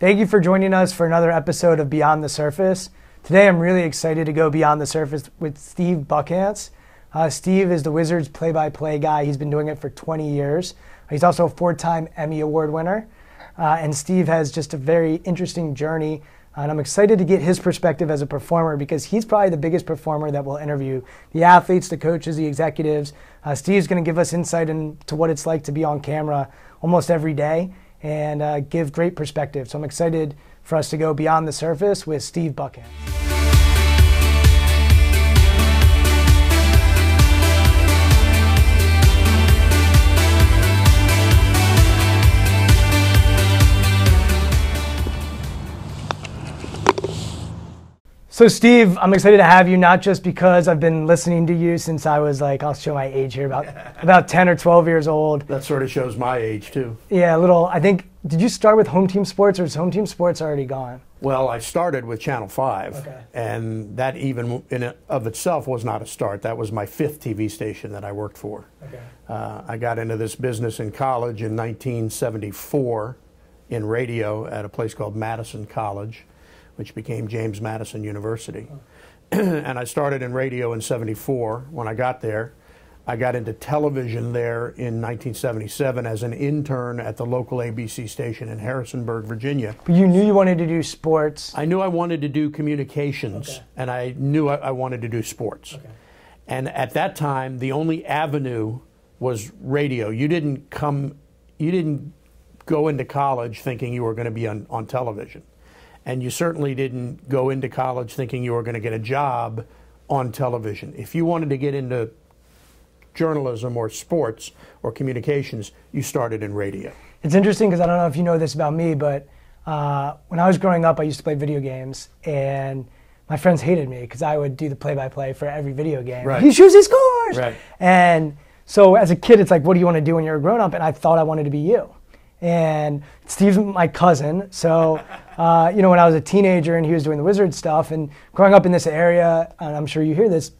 Thank you for joining us for another episode of Beyond the Surface. Today I'm really excited to go beyond the surface with Steve Buckhantz. Uh, Steve is the Wizards play by play guy. He's been doing it for 20 years. He's also a four time Emmy Award winner. Uh, and Steve has just a very interesting journey. And I'm excited to get his perspective as a performer because he's probably the biggest performer that we'll interview the athletes, the coaches, the executives. Uh, Steve's going to give us insight into what it's like to be on camera almost every day and uh, give great perspective. So I'm excited for us to go beyond the surface with Steve Buckhantz. So, Steve, I'm excited to have you, not just because I've been listening to you since I was like, I'll show my age here, about about 10 or 12 years old. That sort of shows my age, too. Yeah, a little. I think, did you start with Home Team Sports or is Home Team Sports already gone? Well, I started with Channel 5, Okay. and that even in it of itself was not a start. That was my fifth TV station that I worked for. Okay. Uh, I got into this business in college in 1974 in radio at a place called Madison College, which became James Madison University. and I started in radio in 74 when I got there. I got into television there in 1977 as an intern at the local ABC station in Harrisonburg, Virginia. But you knew you wanted to do sports. I knew I wanted to do communications, Okay. and I knew I, I wanted to do sports. And at that time, the only avenue was radio. You didn't come, you didn't go into college thinking you were going to be on, on television. And you certainly didn't go into college thinking you were going to get a job on television. If you wanted to get into journalism or sports or communications, you started in radio. It's interesting because I don't know if you know this about me, but uh, when I was growing up, I used to play video games, and my friends hated me because I would do the play-by-play for every video game. Right. He shoots, he scores. Right. And so as a kid, it's like, what do you want to do when you're a grown-up? And I thought I wanted to be you. And Steve's my cousin, so uh, you know when I was a teenager and he was doing the wizard stuff, and growing up in this area, and I'm sure you hear this,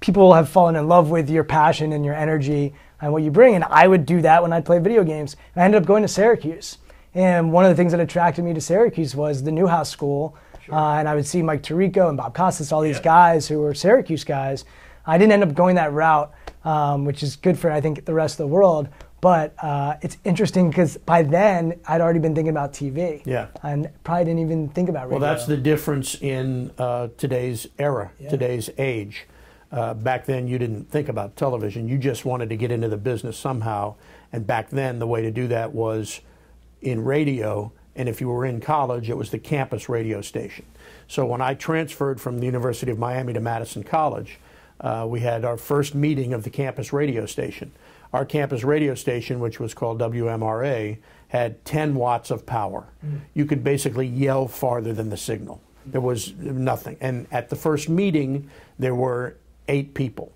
people have fallen in love with your passion and your energy and what you bring. And I would do that when I played video games. And I ended up going to Syracuse. And one of the things that attracted me to Syracuse was the Newhouse School. Uh, and I would see Mike Tirico and Bob Costas, all these Yeah. guys who were Syracuse guys. I didn't end up going that route, um, which is good for, I think, the rest of the world. But uh, it's interesting because by then I'd already been thinking about TV. Yeah. And probably didn't even think about radio. Well, that's the difference in uh, today's era, Yeah. today's age. Uh, back then, you didn't think about television. You just wanted to get into the business somehow. And back then, the way to do that was in radio. And if you were in college, it was the campus radio station. So when I transferred from the University of Miami to Madison College, uh, we had our first meeting of the campus radio station. Our campus radio station, which was called WMRA, had 10 watts of power. Hmm. You could basically yell farther than the signal. There was nothing. And at the first meeting, there were eight people.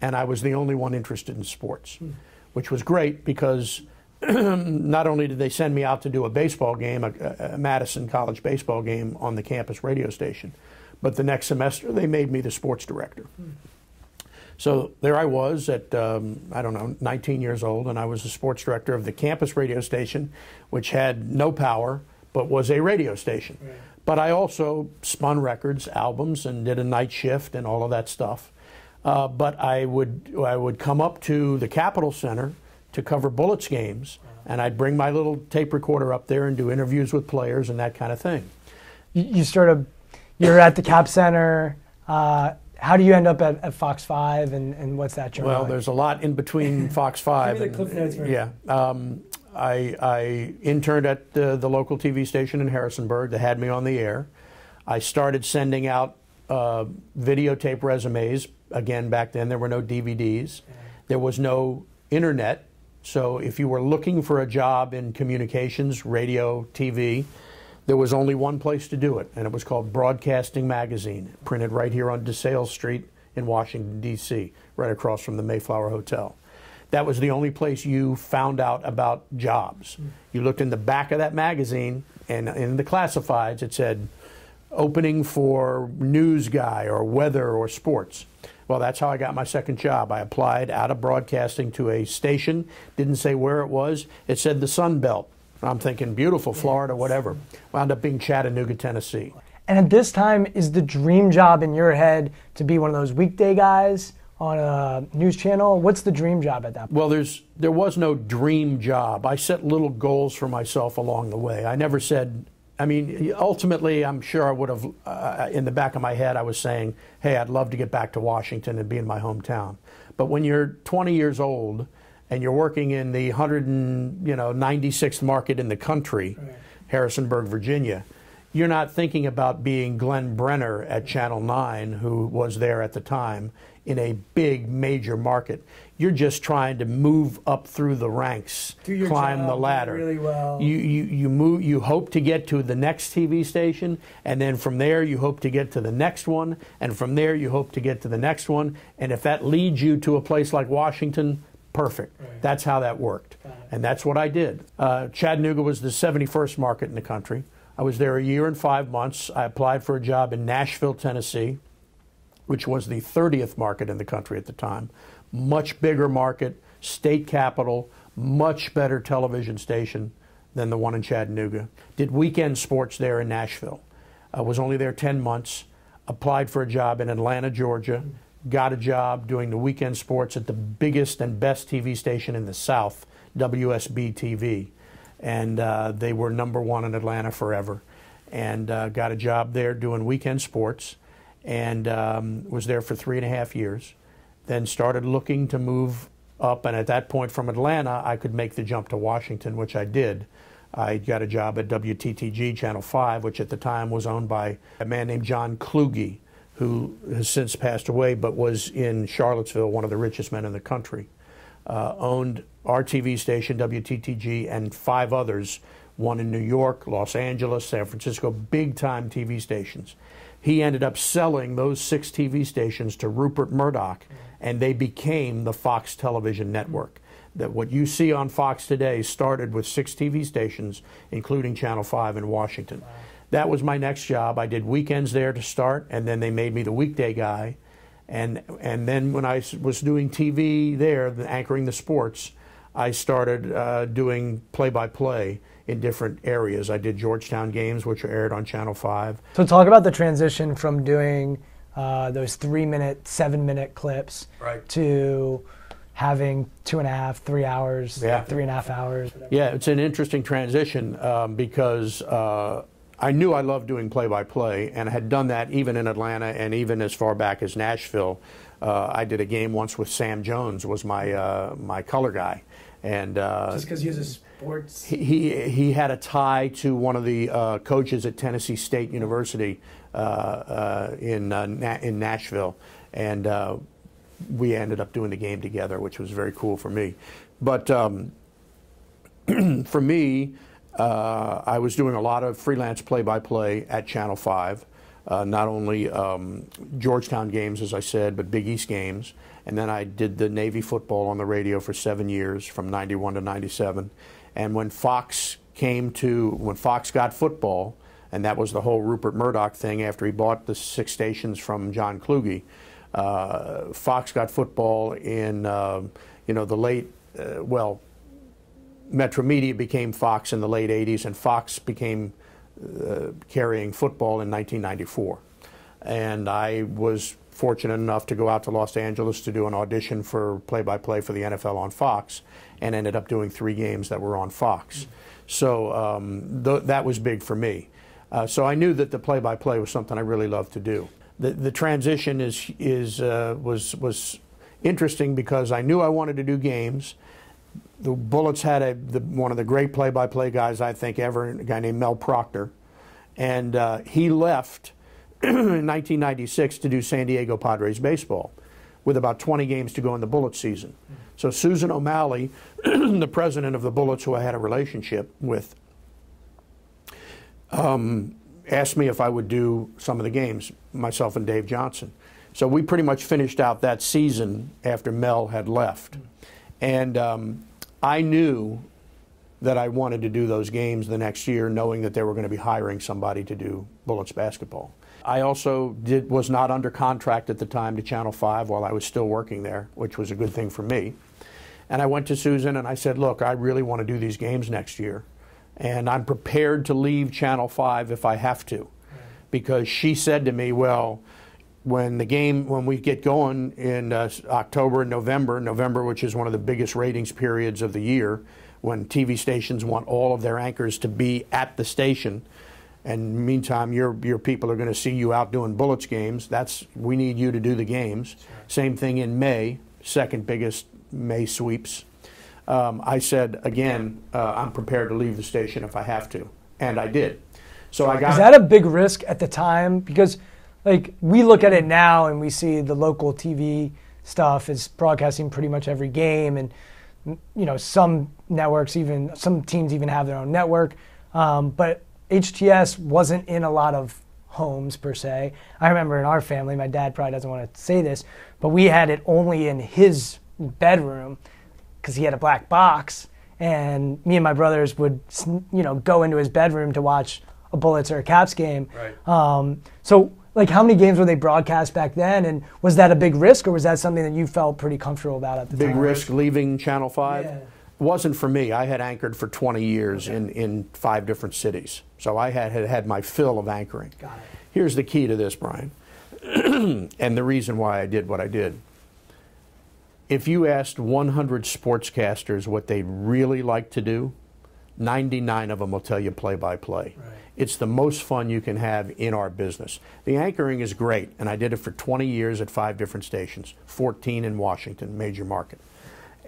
And I was the only one interested in sports, hmm. which was great because not only did they send me out to do a baseball game, a, a Madison College baseball game on the campus radio station, but the next semester they made me the sports director. Hmm. So there I was at, um, I don't know, 19 years old, and I was the sports director of the campus radio station, which had no power, but was a radio station. But I also spun records, albums, and did a night shift and all of that stuff. Uh, but I would, I would come up to the Capitol Center to cover Bullets games, and I'd bring my little tape recorder up there and do interviews with players and that kind of thing. you, you sort of you're at the cap center uh, how do you end up at, at fox 5 and, and what's that journey Well, like? there's a lot in between Fox 5 the and Cliff Notes yeah. Um, I, I interned at the, the local TV station in Harrisonburg that had me on the air. I started sending out uh, videotape resumes. Again, back then there were no DVDs. There was no internet. So if you were looking for a job in communications, radio, TV, there was only one place to do it, and it was called Broadcasting Magazine, printed right here on DeSales Street in Washington, D.C., right across from the Mayflower Hotel. That was the only place you found out about jobs. You looked in the back of that magazine, and in the classifieds, it said opening for news guy or weather or sports. Well, that's how I got my second job. I applied out of broadcasting to a station, didn't say where it was. It said the Sun Belt. I'm thinking beautiful Florida, whatever. Wound up being Chattanooga, Tennessee. And at this time, is the dream job in your head to be one of those weekday guys on a news channel? What's the dream job at that point? Well, there's there was no dream job. I set little goals for myself along the way. I never said. I mean, ultimately, I'm sure I would have. Uh, in the back of my head, I was saying, "Hey, I'd love to get back to Washington and be in my hometown." But when you're 20 years old and you're working in the 196th you know market in the country, right. Harrisonburg, Virginia you're not thinking about being Glenn Brenner at Channel 9, who was there at the time, in a big major market. You're just trying to move up through the ranks, climb job, the ladder. Really well. You, you, you, move, you hope to get to the next TV station, and then from there you hope to get to the next one, and from there you hope to get to the next one. And if that leads you to a place like Washington, perfect. Right. That's how that worked. And that's what I did. Uh, Chattanooga was the 71st market in the country. I was there a year and five months. I applied for a job in Nashville, Tennessee, which was the 30th market in the country at the time. Much bigger market, state capital, much better television station than the one in Chattanooga. Did weekend sports there in Nashville. I was only there 10 months. Applied for a job in Atlanta, Georgia. Got a job doing the weekend sports at the biggest and best TV station in the South, WSB TV and uh, they were number one in Atlanta forever. And uh, got a job there doing weekend sports, and um, was there for three and a half years. Then started looking to move up, and at that point from Atlanta, I could make the jump to Washington, which I did. I got a job at WTTG Channel 5, which at the time was owned by a man named John Kluge, who has since passed away, but was in Charlottesville, one of the richest men in the country. Uh, owned our TV station, WTTG, and five others, one in New York, Los Angeles, San Francisco, big time TV stations. He ended up selling those six TV stations to Rupert Murdoch, and they became the Fox television network. That what you see on Fox today started with six TV stations, including Channel 5 in Washington. That was my next job. I did weekends there to start, and then they made me the weekday guy. And, and then when I was doing TV there, anchoring the sports, I started uh, doing play-by-play in different areas. I did Georgetown games, which are aired on Channel Five. So talk about the transition from doing uh, those three-minute, seven-minute clips right. to having two and a half, three hours, yeah. three and a half hours. Whatever. Yeah, it's an interesting transition um, because. Uh, I knew I loved doing play-by-play, and I had done that even in Atlanta and even as far back as Nashville. Uh, I did a game once with Sam Jones, was my uh, my color guy, and uh, just because he was a sports, he, he, he had a tie to one of the uh, coaches at Tennessee State University uh, uh in uh, Na- in Nashville, and uh, we ended up doing the game together, which was very cool for me. But um, for me, I was doing a lot of freelance play-by-play at Channel Five. Uh, not only um, Georgetown games, as I said, but Big East games. And then I did the Navy football on the radio for seven years, from 91 to 97. And when Fox came to, when Fox got football, and that was the whole Rupert Murdoch thing after he bought the six stations from John Kluge, uh, Fox got football in, uh, you know, the late, uh, well, Metromedia became Fox in the late 80s, and Fox became uh, carrying football in 1994. And I was fortunate enough to go out to Los Angeles to do an audition for play by play for the NFL on Fox and ended up doing three games that were on Fox. So um, th- that was big for me. Uh, so I knew that the play by play was something I really loved to do. The, the transition is, is, uh, was, was interesting because I knew I wanted to do games. The Bullets had a, the, one of the great play by play guys I think ever, a guy named Mel Proctor. And uh, he left in 1996 to do San Diego Padres baseball with about 20 games to go in the Bullet season. So Susan O'Malley, the president of the Bullets, who I had a relationship with, um, asked me if I would do some of the games, myself and Dave Johnson. So we pretty much finished out that season after Mel had left. And um, I knew that I wanted to do those games the next year, knowing that they were going to be hiring somebody to do Bullets basketball. I also did, was not under contract at the time to Channel 5 while I was still working there, which was a good thing for me. And I went to Susan and I said, Look, I really want to do these games next year. and I'm prepared to leave Channel 5 if I have to. Because she said to me, well, when the game, when we get going in uh, October and November, November, which is one of the biggest ratings periods of the year, when TV stations want all of their anchors to be at the station, and meantime, your your people are going to see you out doing Bullets games. That's we need you to do the games. Same thing in May, second biggest May sweeps. Um, I said again, uh, I'm prepared to leave the station if I have to, and I did. So I got. Is that a big risk at the time? Because like we look at it now and we see the local TV stuff is broadcasting pretty much every game, and you know some networks even some teams even have their own network. Um, but HTS wasn't in a lot of homes per se. I remember in our family, my dad probably doesn't want to say this, but we had it only in his bedroom because he had a black box, and me and my brothers would you know go into his bedroom to watch a Bullets or a Caps game. Right. Um, so like how many games were they broadcast back then and was that a big risk or was that something that you felt pretty comfortable about at the big time? big risk leaving channel 5 yeah. wasn't for me. I had anchored for 20 years okay. in, in five different cities. So i had, had had my fill of anchoring. Got it. here's the key to this brian. And the reason why i did what i did. If you asked 100 sportscasters what they really like to do 99 of them will tell you play by play it's the most fun you can have in our business. The anchoring is great, and I did it for 20 years at five different stations, 14 in Washington, major market.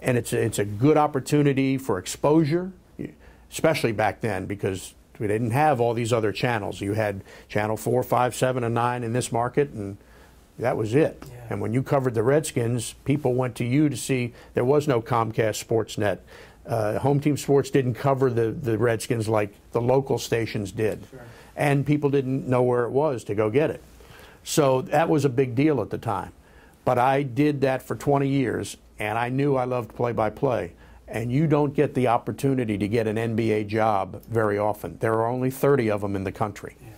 And it's a, it's a good opportunity for exposure, especially back then because we didn't have all these other channels. You had channel 4, 5, 7, and 9 in this market, and that was it. Yeah. And when you covered the Redskins, people went to you to see there was no Comcast Sportsnet uh, home team sports didn't cover the, the Redskins like the local stations did. Sure. And people didn't know where it was to go get it. So that was a big deal at the time. But I did that for 20 years, and I knew I loved play by play. And you don't get the opportunity to get an NBA job very often. There are only 30 of them in the country. Yeah.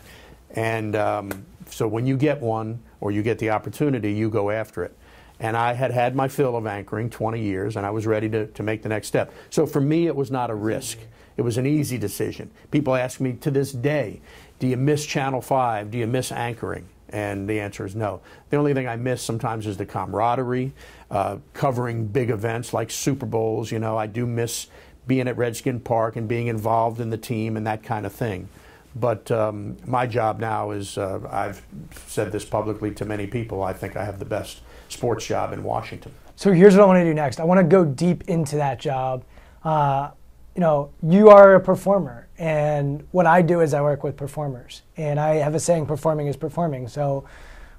And um, so when you get one or you get the opportunity, you go after it. And I had had my fill of anchoring 20 years, and I was ready to, to make the next step. So for me, it was not a risk. It was an easy decision. People ask me to this day, do you miss Channel 5? Do you miss anchoring? And the answer is no. The only thing I miss sometimes is the camaraderie, uh, covering big events like Super Bowls. You know, I do miss being at Redskin Park and being involved in the team and that kind of thing. But um, my job now is, uh, I've said this publicly to many people, I think I have the best sports job in Washington. So here's what I want to do next. I want to go deep into that job. Uh, you know, you are a performer, and what I do is I work with performers, and I have a saying: performing is performing. So,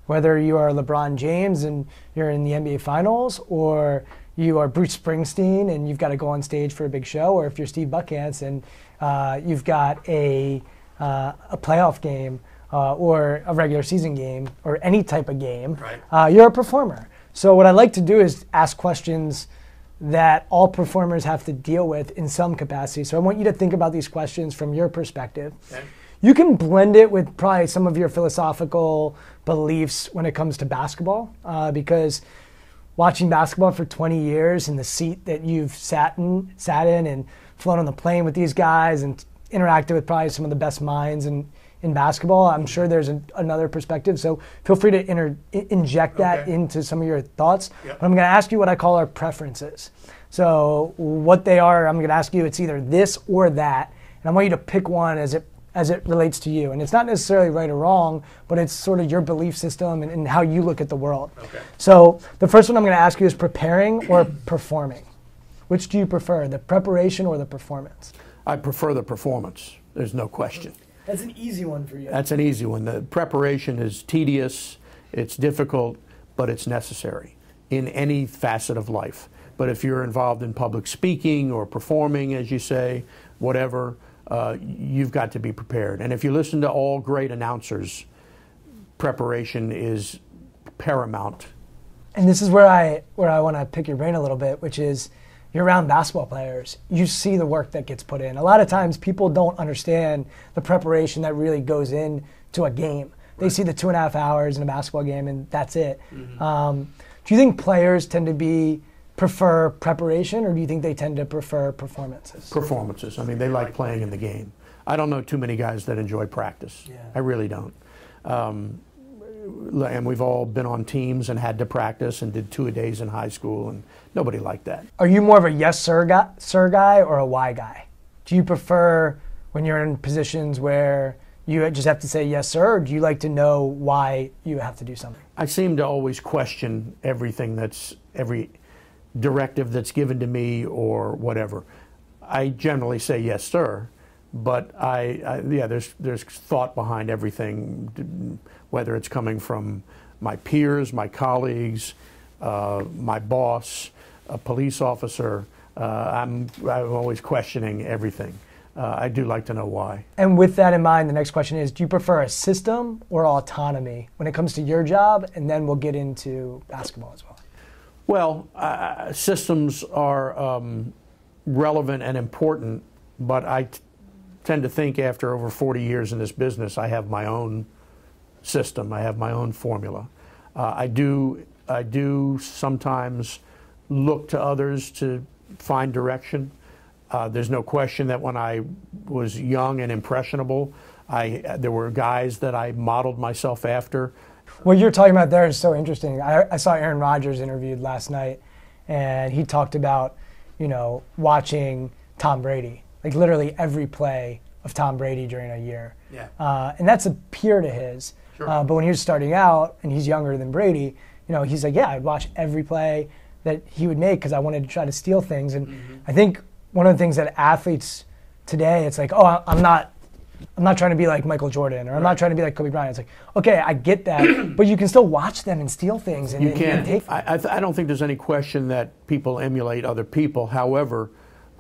whether you are LeBron James and you're in the NBA Finals, or you are Bruce Springsteen and you've got to go on stage for a big show, or if you're Steve Buckhantz and uh, you've got a uh, a playoff game uh, or a regular season game or any type of game, right. uh, you're a performer. So what I like to do is ask questions that all performers have to deal with in some capacity. So I want you to think about these questions from your perspective. Okay. You can blend it with probably some of your philosophical beliefs when it comes to basketball, uh, because watching basketball for 20 years in the seat that you've sat in, sat in, and flown on the plane with these guys and interacted with probably some of the best minds in, in basketball. I'm sure there's an, another perspective. So feel free to inter, inject that okay. into some of your thoughts. Yep. But I'm going to ask you what I call our preferences. So what they are, I'm going to ask you. It's either this or that, and I want you to pick one as it as it relates to you. And it's not necessarily right or wrong, but it's sort of your belief system and, and how you look at the world. Okay. So the first one I'm going to ask you is preparing or performing. Which do you prefer, the preparation or the performance? I prefer the performance. There's no question. That's an easy one for you. That's an easy one. The preparation is tedious, it's difficult, but it's necessary in any facet of life. But if you're involved in public speaking or performing, as you say, whatever, uh, you've got to be prepared. And if you listen to all great announcers, preparation is paramount. And this is where I where I want to pick your brain a little bit, which is you're around basketball players, you see the work that gets put in. A lot of times people don't understand the preparation that really goes into a game. They see the two and a half hours in a basketball game and that's it. Mm-hmm. Um, do you think players tend to be prefer preparation, or do you think they tend to prefer performances? Performances. I mean, they like playing in the game. I don't know too many guys that enjoy practice. Yeah. I really don't. Um, and we've all been on teams and had to practice and did two a days in high school, and nobody liked that. Are you more of a yes sir guy, sir guy or a why guy? Do you prefer when you're in positions where you just have to say yes sir, or do you like to know why you have to do something? I seem to always question everything that's every directive that's given to me or whatever. I generally say yes sir, but I, I yeah, there's there's thought behind everything, whether it's coming from my peers, my colleagues, uh, my boss, a police officer. Uh, I'm I'm always questioning everything. Uh, I do like to know why. And with that in mind, the next question is Do you prefer a system or autonomy when it comes to your job? And then we'll get into basketball as well. Well, uh, systems are um, relevant and important, but I t- tend to think after over 40 years in this business, I have my own system, I have my own formula. Uh, I, do, I do sometimes look to others to find direction. Uh, there's no question that when I was young and impressionable, I, there were guys that I modeled myself after. What you're talking about there is so interesting. I, I saw Aaron Rodgers interviewed last night, and he talked about, you know, watching Tom Brady, like literally every play of Tom Brady during a year. Yeah. Uh, and that's a peer to his. Sure. Uh, but when he was starting out, and he's younger than Brady, you know, he's like, yeah, I'd watch every play that he would make because I wanted to try to steal things. And mm-hmm. I think one of the things that athletes today, it's like, oh, I'm not, I'm not trying to be like Michael Jordan, or I'm not trying to be like Kobe Bryant. It's like, okay, I get that, but you can still watch them and steal things. And, you and, can. and take. I, I, th- I don't think there's any question that people emulate other people. However,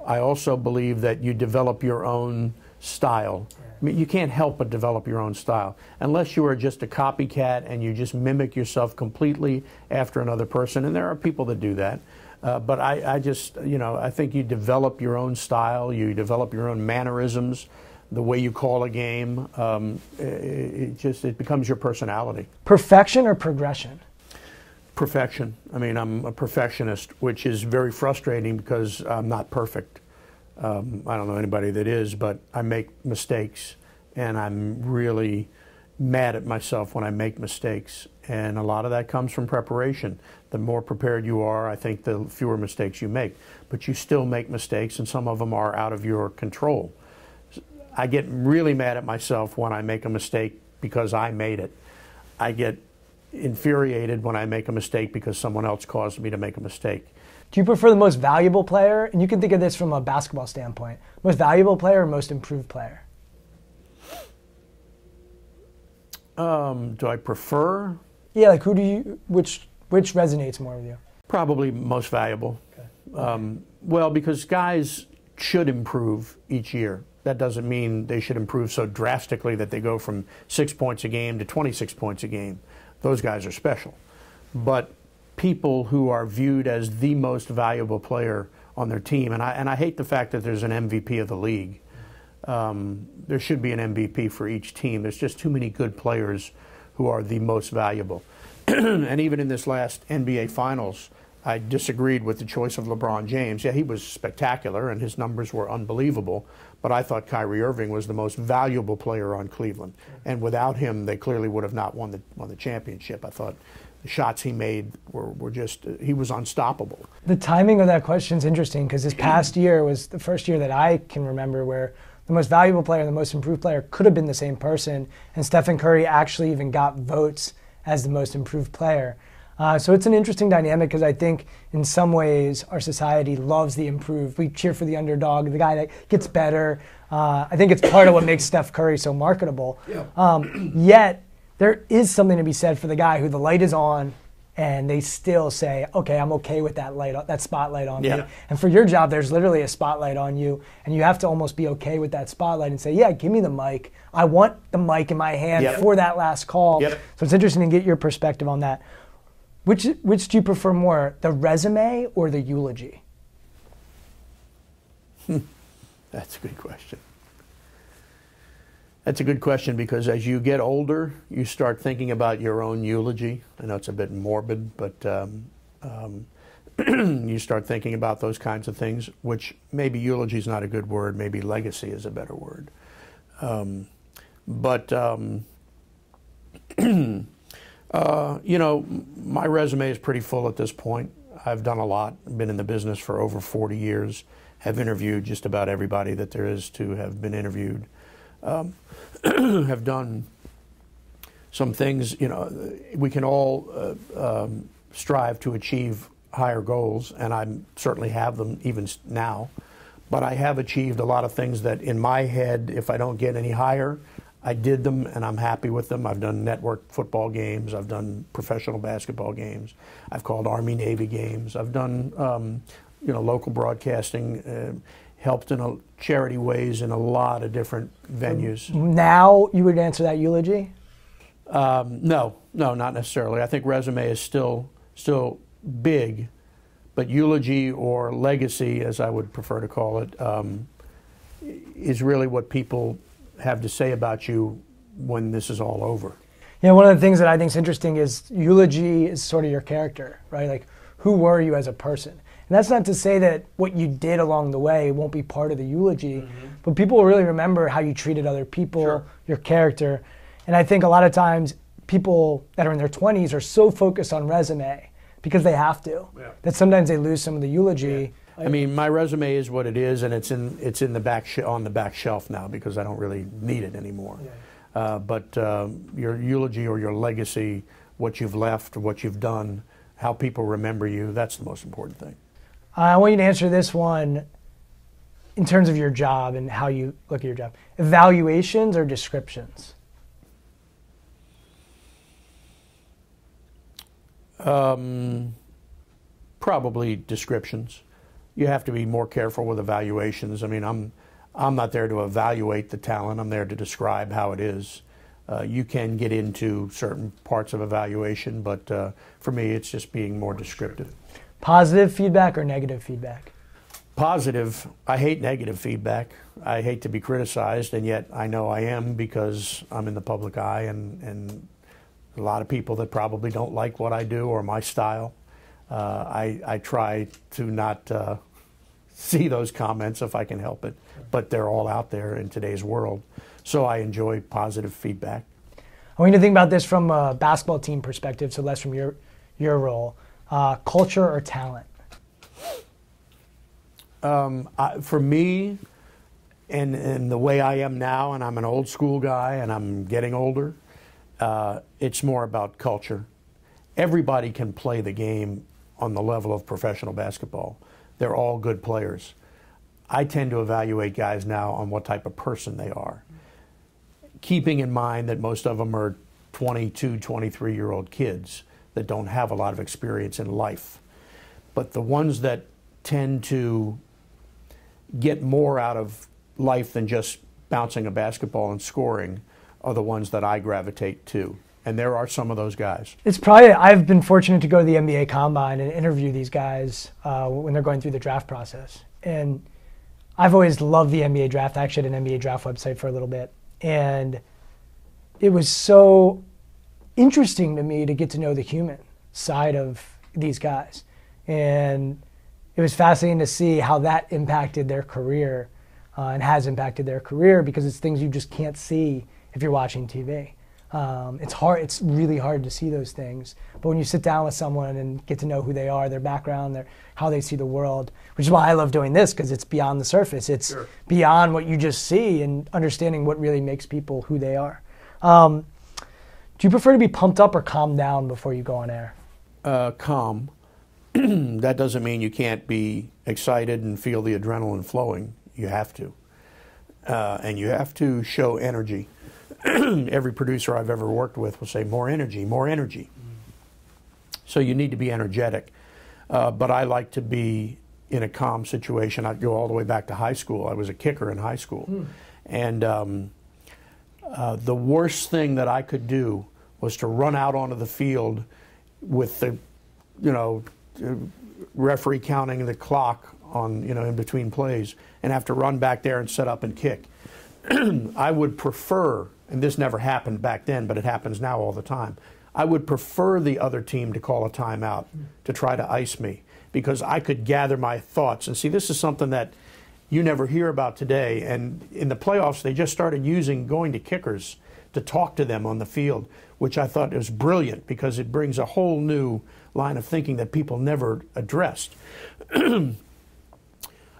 I also believe that you develop your own style. I mean, you can't help but develop your own style unless you are just a copycat and you just mimic yourself completely after another person. And there are people that do that. Uh, but I, I just, you know, I think you develop your own style, you develop your own mannerisms, the way you call a game. Um, it, it just it becomes your personality. Perfection or progression? Perfection. I mean, I'm a perfectionist, which is very frustrating because I'm not perfect. Um, I don't know anybody that is, but I make mistakes, and I'm really mad at myself when I make mistakes. And a lot of that comes from preparation. The more prepared you are, I think the fewer mistakes you make. But you still make mistakes, and some of them are out of your control. I get really mad at myself when I make a mistake because I made it. I get infuriated when I make a mistake because someone else caused me to make a mistake. Do you prefer the most valuable player? And you can think of this from a basketball standpoint most valuable player or most improved player? Um, do I prefer? Yeah, like who do you, which, which resonates more with you? Probably most valuable. Okay. Um, well, because guys should improve each year. That doesn't mean they should improve so drastically that they go from six points a game to 26 points a game. Those guys are special. But people who are viewed as the most valuable player on their team, and I, and I hate the fact that there's an MVP of the league. Um, there should be an MVP for each team. There's just too many good players who are the most valuable. and even in this last NBA Finals, I disagreed with the choice of LeBron James. Yeah, he was spectacular and his numbers were unbelievable, but I thought Kyrie Irving was the most valuable player on Cleveland. And without him, they clearly would have not won the, won the championship. I thought the shots he made were, were just, he was unstoppable. The timing of that question is interesting because this past year was the first year that I can remember where the most valuable player and the most improved player could have been the same person, and Stephen Curry actually even got votes as the most improved player. Uh, so it's an interesting dynamic because I think in some ways our society loves the improved. We cheer for the underdog, the guy that gets better. Uh, I think it's part of what makes Steph Curry so marketable. Yeah. Um, yet there is something to be said for the guy who the light is on and they still say, okay, I'm okay with that light, that spotlight on yeah. me. And for your job, there's literally a spotlight on you, and you have to almost be okay with that spotlight and say, yeah, give me the mic. I want the mic in my hand yep. for that last call. Yep. So it's interesting to get your perspective on that. Which which do you prefer more, the resume or the eulogy? That's a good question. That's a good question because as you get older, you start thinking about your own eulogy. I know it's a bit morbid, but um, um, you start thinking about those kinds of things, which maybe eulogy is not a good word, maybe legacy is a better word. Um, but, um, uh, you know, my resume is pretty full at this point. I've done a lot, been in the business for over 40 years, have interviewed just about everybody that there is to have been interviewed, um, have done some things, you know, we can all uh, um, strive to achieve higher goals, and I certainly have them even now. But I have achieved a lot of things that in my head, if I don't get any higher, I did them and I'm happy with them. I've done network football games, I've done professional basketball games, I've called Army Navy games, I've done um, you know local broadcasting, uh, helped in a charity ways in a lot of different venues. Now you would answer that eulogy. Um, no, no, not necessarily. I think resume is still still big, but eulogy or legacy, as I would prefer to call it, um, is really what people have to say about you when this is all over. Yeah, one of the things that I think is interesting is eulogy is sort of your character, right? Like, who were you as a person? And that's not to say that what you did along the way won't be part of the eulogy, mm-hmm. but people will really remember how you treated other people, sure. your character. And I think a lot of times people that are in their 20s are so focused on resume because they have to yeah. that sometimes they lose some of the eulogy. Yeah. I mean, my resume is what it is, and it's in it's in the back sh- on the back shelf now because I don't really need it anymore. Yeah. Uh, but uh, your eulogy or your legacy, what you've left, what you've done, how people remember you—that's the most important thing. I want you to answer this one in terms of your job and how you look at your job. Evaluations or descriptions? Um, probably descriptions. You have to be more careful with evaluations. I mean, I'm I'm not there to evaluate the talent. I'm there to describe how it is. Uh, you can get into certain parts of evaluation, but uh, for me, it's just being more descriptive. Positive feedback or negative feedback? Positive. I hate negative feedback. I hate to be criticized, and yet I know I am because I'm in the public eye, and, and a lot of people that probably don't like what I do or my style. Uh, I, I try to not uh, see those comments if I can help it, but they're all out there in today's world. So I enjoy positive feedback. I want you to think about this from a basketball team perspective, so less from your, your role. Uh, culture or talent? Um, I, for me, and, and the way I am now, and I'm an old school guy and I'm getting older, uh, it's more about culture. Everybody can play the game on the level of professional basketball. They're all good players. I tend to evaluate guys now on what type of person they are, keeping in mind that most of them are 22, 23 year old kids that don't have a lot of experience in life. But the ones that tend to get more out of life than just bouncing a basketball and scoring are the ones that I gravitate to. And there are some of those guys. It's probably, I've been fortunate to go to the NBA Combine and interview these guys uh, when they're going through the draft process. And I've always loved the NBA draft. I actually had an NBA draft website for a little bit. And it was so interesting to me to get to know the human side of these guys. And it was fascinating to see how that impacted their career uh, and has impacted their career because it's things you just can't see if you're watching TV. Um, it's hard. It's really hard to see those things. But when you sit down with someone and get to know who they are, their background, their how they see the world, which is why I love doing this because it's beyond the surface. It's sure. beyond what you just see and understanding what really makes people who they are. Um, do you prefer to be pumped up or calm down before you go on air? Uh, calm. that doesn't mean you can't be excited and feel the adrenaline flowing. You have to, uh, and you have to show energy. every producer I've ever worked with will say, more energy, more energy. So you need to be energetic. Uh, but I like to be in a calm situation. I'd go all the way back to high school. I was a kicker in high school. Hmm. And um, uh, the worst thing that I could do was to run out onto the field with the, you know, referee counting the clock on, you know, in between plays and have to run back there and set up and kick. I would prefer and this never happened back then, but it happens now all the time. I would prefer the other team to call a timeout to try to ice me because I could gather my thoughts. And see, this is something that you never hear about today. And in the playoffs, they just started using going to kickers to talk to them on the field, which I thought was brilliant because it brings a whole new line of thinking that people never addressed.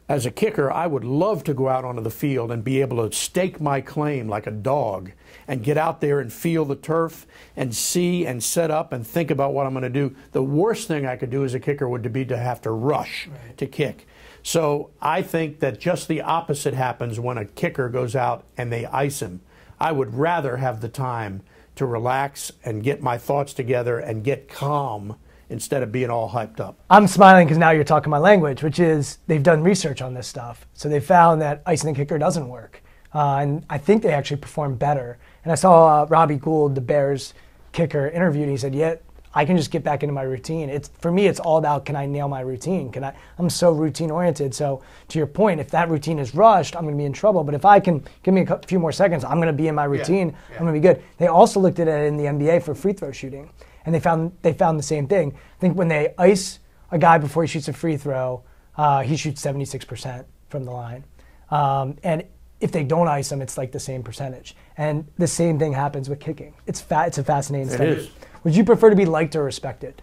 As a kicker, I would love to go out onto the field and be able to stake my claim like a dog and get out there and feel the turf and see and set up and think about what I'm going to do. The worst thing I could do as a kicker would be to have to rush right. to kick. So I think that just the opposite happens when a kicker goes out and they ice him. I would rather have the time to relax and get my thoughts together and get calm instead of being all hyped up. I'm smiling because now you're talking my language, which is they've done research on this stuff. So they found that icing the kicker doesn't work. Uh, and I think they actually perform better. And I saw uh, Robbie Gould, the Bears kicker, interviewed. And he said, "Yeah, I can just get back into my routine. It's for me, it's all about can I nail my routine? Can I? I'm so routine oriented. So to your point, if that routine is rushed, I'm going to be in trouble. But if I can give me a few more seconds, I'm going to be in my routine. Yeah, yeah. I'm going to be good. They also looked at it in the NBA for free throw shooting, and they found they found the same thing. I think when they ice a guy before he shoots a free throw, uh, he shoots 76% from the line, um, and if they don't ice him, it's like the same percentage. And the same thing happens with kicking. It's fa- it's a fascinating it study. Is. Would you prefer to be liked or respected?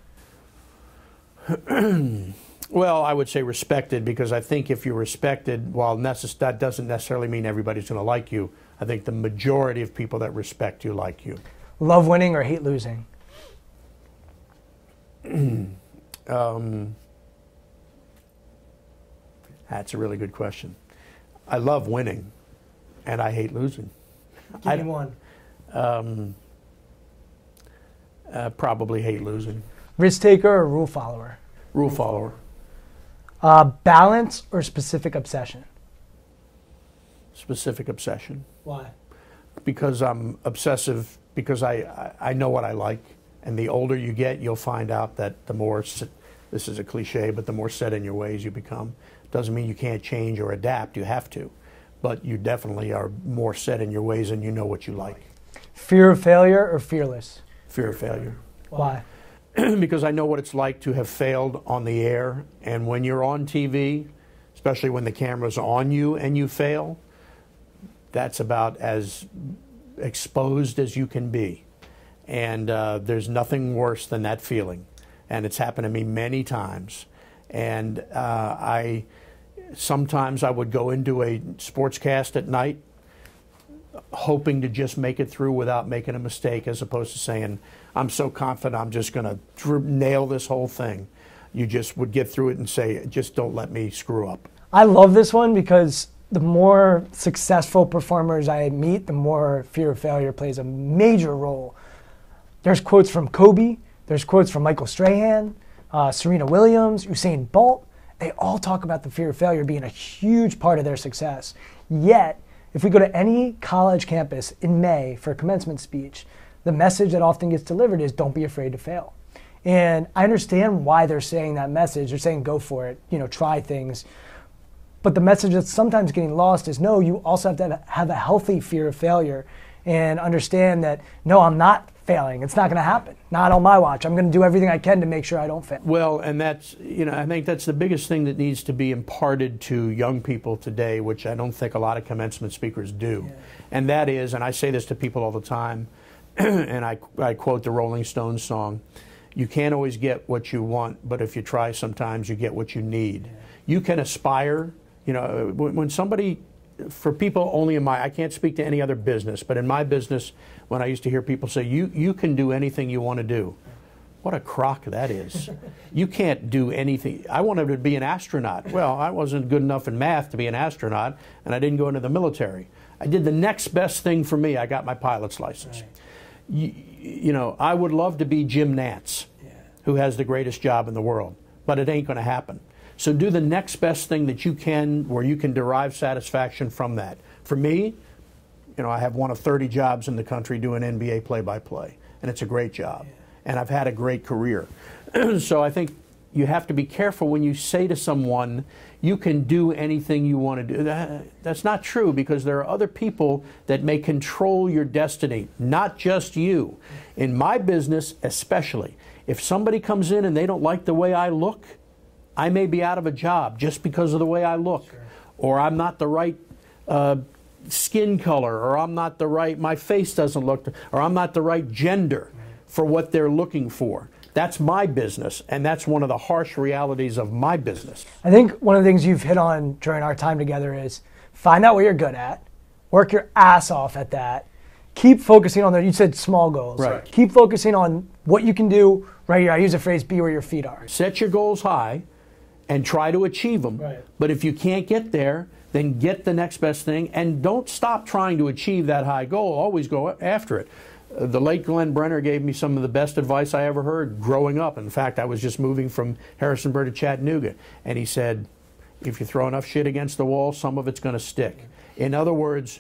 well, I would say respected because I think if you're respected, while necess- that doesn't necessarily mean everybody's going to like you, I think the majority of people that respect you like you. Love winning or hate losing? um, that's a really good question. I love winning, and I hate losing. Give me one. Um, uh, probably hate losing. Risk taker or rule follower? Rule follower. Uh, balance or specific obsession? Specific obsession. Why? Because I'm obsessive, because I, I, I know what I like. And the older you get, you'll find out that the more, this is a cliche, but the more set in your ways you become. Doesn't mean you can't change or adapt, you have to. But you definitely are more set in your ways and you know what you like. Fear of failure or fearless? fear of failure. Why? because I know what it's like to have failed on the air. And when you're on TV, especially when the camera's on you and you fail, that's about as exposed as you can be. And uh, there's nothing worse than that feeling. And it's happened to me many times. And uh, I sometimes I would go into a sportscast at night hoping to just make it through without making a mistake as opposed to saying, I'm so confident I'm just going to nail this whole thing. You just would get through it and say, just don't let me screw up. I love this one because the more successful performers I meet, the more fear of failure plays a major role. There's quotes from Kobe, there's quotes from Michael Strahan, uh, Serena Williams, Usain Bolt. They all talk about the fear of failure being a huge part of their success. Yet, if we go to any college campus in May for a commencement speech, the message that often gets delivered is don't be afraid to fail. And I understand why they're saying that message. They're saying go for it, you know, try things. But the message that's sometimes getting lost is no, you also have to have a healthy fear of failure and understand that no, I'm not failing. It's not going to happen. Not on my watch. I'm going to do everything I can to make sure I don't fail. Well, and that's, you know, I think that's the biggest thing that needs to be imparted to young people today, which I don't think a lot of commencement speakers do. Yeah. And that is, and I say this to people all the time, and I, I quote the Rolling Stones song you can't always get what you want, but if you try, sometimes you get what you need. Yeah. You can aspire. You know, when somebody for people only in my, I can't speak to any other business, but in my business, when I used to hear people say, you, you can do anything you want to do. What a crock that is. you can't do anything. I wanted to be an astronaut. Well, I wasn't good enough in math to be an astronaut, and I didn't go into the military. I did the next best thing for me. I got my pilot's license. Right. You, you, know, I would love to be Jim Nantz, yeah. who has the greatest job in the world, but it ain't going to happen. So do the next best thing that you can where you can derive satisfaction from that. For me, you know, I have one of 30 jobs in the country doing NBA play by play, and it's a great job. And I've had a great career. so I think you have to be careful when you say to someone, you can do anything you want to do. That, that's not true because there are other people that may control your destiny, not just you. In my business, especially, if somebody comes in and they don't like the way I look, I may be out of a job just because of the way I look, or I'm not the right uh, skin color, or I'm not the right, my face doesn't look, or I'm not the right gender for what they're looking for. That's my business, and that's one of the harsh realities of my business. I think one of the things you've hit on during our time together is find out what you're good at, work your ass off at that, keep focusing on the, you said small goals. Right. Keep focusing on what you can do right here. I use the phrase be where your feet are. Set your goals high and try to achieve them. Right. But if you can't get there, then get the next best thing and don't stop trying to achieve that high goal. Always go after it. Uh, the late Glenn Brenner gave me some of the best advice I ever heard growing up. In fact, I was just moving from Harrisonburg to Chattanooga, and he said, if you throw enough shit against the wall, some of it's going to stick. In other words,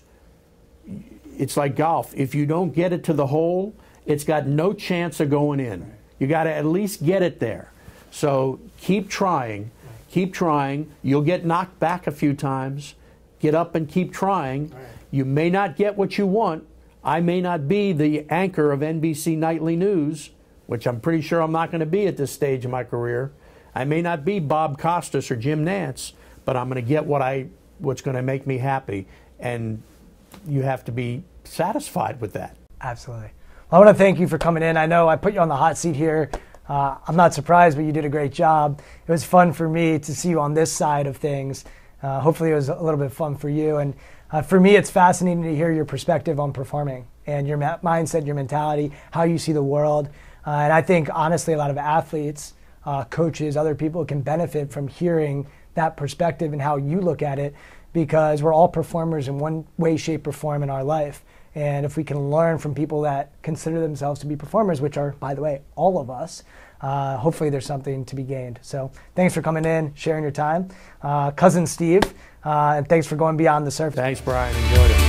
it's like golf. If you don't get it to the hole, it's got no chance of going in. You got to at least get it there. So keep trying, keep trying. You'll get knocked back a few times. Get up and keep trying. You may not get what you want. I may not be the anchor of NBC Nightly News, which I'm pretty sure I'm not going to be at this stage of my career. I may not be Bob Costas or Jim Nantz, but I'm going to get what I what's going to make me happy, and you have to be satisfied with that. Absolutely. Well, I want to thank you for coming in. I know I put you on the hot seat here. Uh, I'm not surprised, but you did a great job. It was fun for me to see you on this side of things. Uh, hopefully, it was a little bit fun for you. And uh, for me, it's fascinating to hear your perspective on performing and your ma- mindset, your mentality, how you see the world. Uh, and I think, honestly, a lot of athletes, uh, coaches, other people can benefit from hearing that perspective and how you look at it because we're all performers in one way, shape, or form in our life. And if we can learn from people that consider themselves to be performers, which are, by the way, all of us, uh, hopefully there's something to be gained. So thanks for coming in, sharing your time. Uh, cousin Steve, uh, and thanks for going beyond the surface. Thanks, Brian. Enjoyed it.